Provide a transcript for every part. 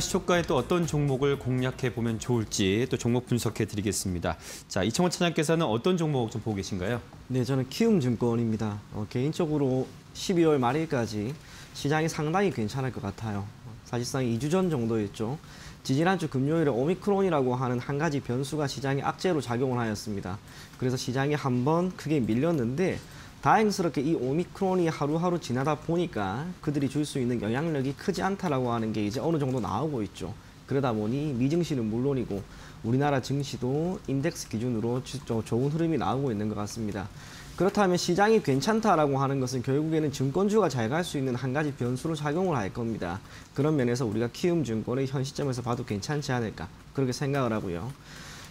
시초가에 또 어떤 종목을 공략해 보면 좋을지 또 종목 분석해 드리겠습니다. 자, 이청원 차장께서는 어떤 종목 좀 보고 계신가요? 네, 저는 키움증권입니다. 어, 개인적으로 12월 말일까지 시장이 상당히 괜찮을 것 같아요. 사실상 2주 전 정도였죠. 지지난주 금요일에 오미크론이라고 하는 한 가지 변수가 시장에 악재로 작용을 하였습니다. 그래서 시장이 한 번 크게 밀렸는데 다행스럽게 이 오미크론이 하루하루 지나다 보니까 그들이 줄 수 있는 영향력이 크지 않다라고 하는 게 이제 어느 정도 나오고 있죠. 그러다 보니 미증시는 물론이고 우리나라 증시도 인덱스 기준으로 좋은 흐름이 나오고 있는 것 같습니다. 그렇다면 시장이 괜찮다라고 하는 것은 결국에는 증권주가 잘 갈 수 있는 한 가지 변수로 작용을 할 겁니다. 그런 면에서 우리가 키움증권의 현 시점에서 봐도 괜찮지 않을까 그렇게 생각을 하고요.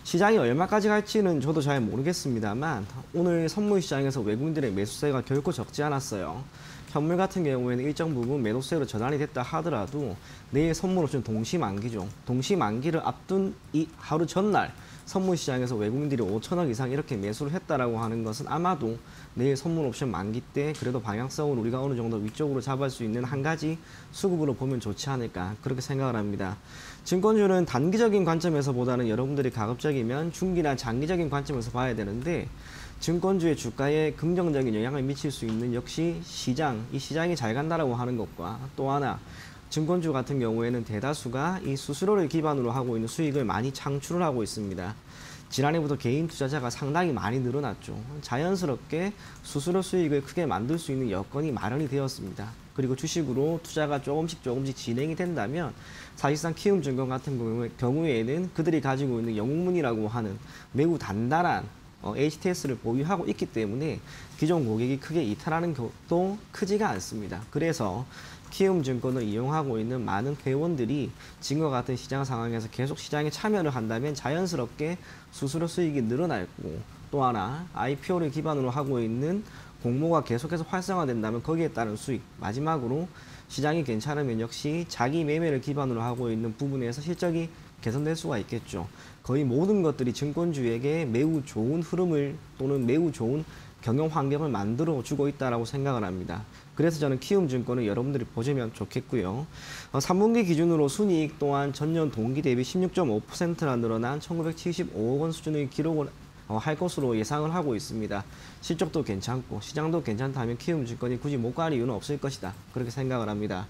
시장이 얼마까지 갈지는 저도 잘 모르겠습니다만 오늘 선물 시장에서 외국인들의 매수세가 결코 적지 않았어요. 현물 같은 경우에는 일정 부분 매도세로 전환이 됐다 하더라도 내일 선물 옵션 동시 만기죠. 동시 만기를 앞둔 이 하루 전날 선물 시장에서 외국인들이 5천억 이상 이렇게 매수를 했다라고 하는 것은 아마도 내일 선물 옵션 만기 때 그래도 방향성을 우리가 어느 정도 위쪽으로 잡을 수 있는 한 가지 수급으로 보면 좋지 않을까 그렇게 생각을 합니다. 증권주는 단기적인 관점에서 보다는 여러분들이 가급적이면 중기나 장기적인 관점에서 봐야 되는데 증권주의 주가에 긍정적인 영향을 미칠 수 있는 역시 시장, 이 시장이 잘 간다라고 하는 것과 또 하나 증권주 같은 경우에는 대다수가 이 수수료를 기반으로 하고 있는 수익을 많이 창출을 하고 있습니다. 지난해부터 개인 투자자가 상당히 많이 늘어났죠. 자연스럽게 수수료 수익을 크게 만들 수 있는 여건이 마련이 되었습니다. 그리고 주식으로 투자가 조금씩 조금씩 진행이 된다면 사실상 키움 증권 같은 경우에는 그들이 가지고 있는 영웅문이라고 하는 매우 단단한 어, HTS를 보유하고 있기 때문에 기존 고객이 크게 이탈하는 것도 크지가 않습니다. 그래서 키움증권을 이용하고 있는 많은 회원들이 지금과 같은 시장 상황에서 계속 시장에 참여를 한다면 자연스럽게 수수료 수익이 늘어날 거고 또 하나 IPO를 기반으로 하고 있는 공모가 계속해서 활성화된다면 거기에 따른 수익 마지막으로 시장이 괜찮으면 역시 자기 매매를 기반으로 하고 있는 부분에서 실적이 개선될 수가 있겠죠. 거의 모든 것들이 증권주에게 매우 좋은 흐름을 또는 매우 좋은 경영 환경을 만들어 주고 있다라고 생각을 합니다. 그래서 저는 키움증권을 여러분들이 보시면 좋겠고요. 어, 3분기 기준으로 순이익 또한 전년 동기 대비 16.5%나 늘어난 1975억 원 수준의 기록을 어, 할 것으로 예상을 하고 있습니다. 실적도 괜찮고 시장도 괜찮다면 키움증권이 굳이 못 갈 이유는 없을 것이다. 그렇게 생각을 합니다.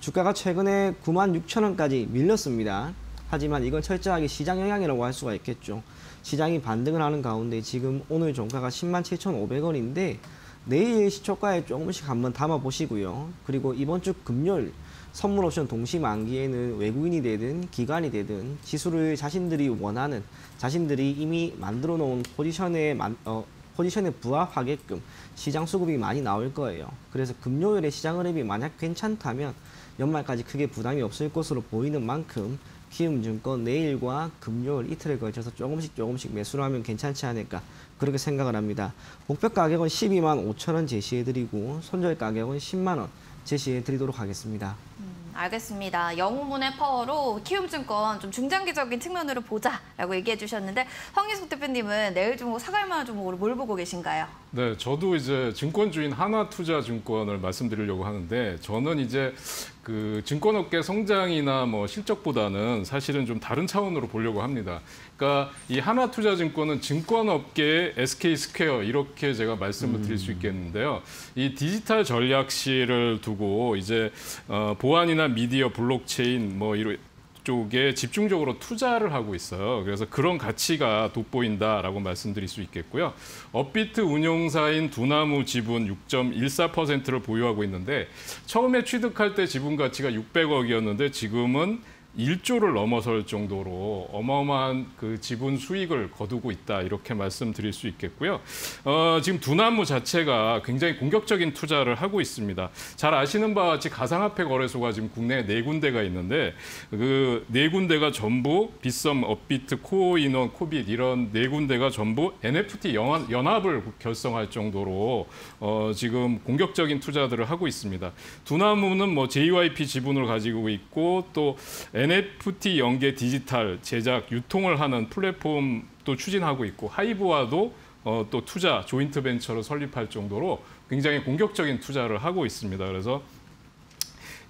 주가가 최근에 9만 6천 원까지 밀렸습니다. 하지만 이건 철저하게 시장 영향이라고 할 수가 있겠죠. 시장이 반등을 하는 가운데 지금 오늘 종가가 10만 7,500원인데 내일 시초가에 조금씩 한번 담아 보시고요. 그리고 이번 주 금요일 선물 옵션 동시 만기에는 외국인이 되든 기관이 되든 지수를 자신들이 원하는 자신들이 이미 만들어 놓은 포지션에 만, 어, 포지션에 부합하게끔 시장 수급이 많이 나올 거예요. 그래서 금요일에 시장 흐름이 만약 괜찮다면 연말까지 크게 부담이 없을 것으로 보이는 만큼 키움증권 내일과 금요일 이틀에 걸쳐서 조금씩 조금씩 매수를 하면 괜찮지 않을까 그렇게 생각을 합니다. 목표 가격은 12만 5천 원 제시해드리고 손절 가격은 10만 원 제시해드리도록 하겠습니다. 음, 알겠습니다. 영웅문의 파워로 키움증권 좀 중장기적인 측면으로 보자라고 얘기해 주셨는데 황희숙 대표님은 내일 종목 사갈 만한 종목으로 뭘 보고 계신가요? 네, 저도 이제 증권주인 하나투자증권을 말씀드리려고 하는데 저는 이제 그 증권업계 성장이나 뭐 실적보다는 사실은 좀 다른 차원으로 보려고 합니다. 그러니까 이 한화투자증권은 증권업계의 SK 스퀘어 이렇게 제가 말씀을 드릴 수 있겠는데요. 이 디지털 전략실을 두고 이제 어, 보안이나 미디어, 블록체인 뭐 이런 쪽에 집중적으로 투자를 하고 있어요. 그래서 그런 가치가 돋보인다라고 말씀드릴 수 있겠고요. 업비트 운용사인 두나무 지분 6.14%를 보유하고 있는데 처음에 취득할 때 지분 가치가 600억이었는데 지금은 1조를 넘어설 정도로 어마어마한 그 지분 수익을 거두고 있다 이렇게 말씀드릴 수 있겠고요. 어, 지금 두나무 자체가 굉장히 공격적인 투자를 하고 있습니다. 잘 아시는 바와 같이 가상화폐 거래소가 지금 국내에 네 군데가 있는데 그 네 군데가 전부 빗썸, 업비트, 코인원, 코빗 이런 네 군데가 전부 NFT 연합을 결성할 정도로 어, 지금 공격적인 투자들을 하고 있습니다. 두나무는 뭐 JYP 지분을 가지고 있고 또 NFT 연계 디지털 제작 유통을 하는 플랫폼도 추진하고 있고 하이브와도 어, 또 투자 조인트 벤처를 설립할 정도로 굉장히 공격적인 투자를 하고 있습니다. 그래서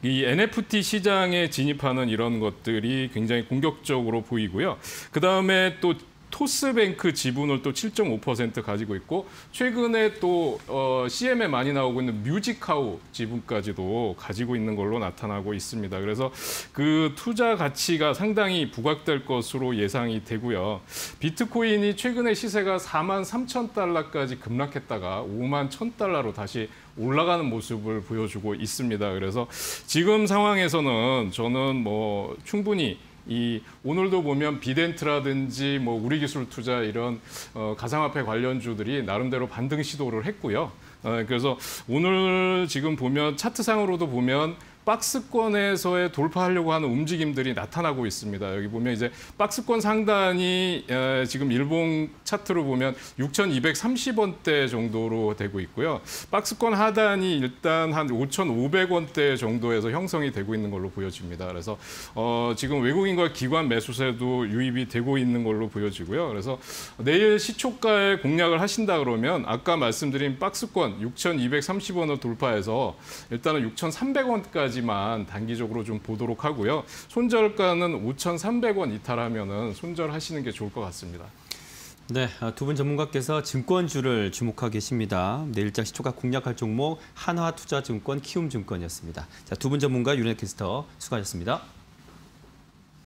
이 NFT 시장에 진입하는 이런 것들이 굉장히 공격적으로 보이고요. 그 다음에 또 토스뱅크 지분을 또 7.5% 가지고 있고 최근에 또 어, CM에 많이 나오고 있는 뮤직하우 지분까지도 가지고 있는 걸로 나타나고 있습니다. 그래서 그 투자 가치가 상당히 부각될 것으로 예상이 되고요. 비트코인이 최근에 시세가 4만 3천 달러까지 급락했다가 5만 1천 달러로 다시 올라가는 모습을 보여주고 있습니다. 그래서 지금 상황에서는 저는 뭐 충분히 이 오늘도 보면 비덴트라든지 뭐 우리기술 투자 이런 어, 가상화폐 관련주들이 나름대로 반등 시도를 했고요. 어, 그래서 오늘 지금 보면 차트상으로도 보면 박스권에서의 돌파하려고 하는 움직임들이 나타나고 있습니다. 여기 보면 이제 박스권 상단이 에, 지금 일본 차트로 보면 6,230원대 정도로 되고 있고요. 박스권 하단이 일단 한 5,500원대 정도에서 형성이 되고 있는 걸로 보여집니다. 그래서 어, 지금 외국인과 기관 매수세도 유입이 되고 있는 걸로 보여지고요. 그래서 내일 시초가에 공략을 하신다 그러면 아까 말씀드린 박스권 6,230원을 돌파해서 일단은 6,300원까지 까지만 단기적으로 좀 보도록 하고요. 손절가는 5,300원 이탈하면은 손절하시는 게 좋을 것 같습니다. 네, 두 분 전문가께서 증권주를 주목하고 계십니다. 내일자 시초가 공략할 종목 한화투자증권 키움증권이었습니다. 자, 두 분 전문가 윤혜 캐스터 수고하셨습니다.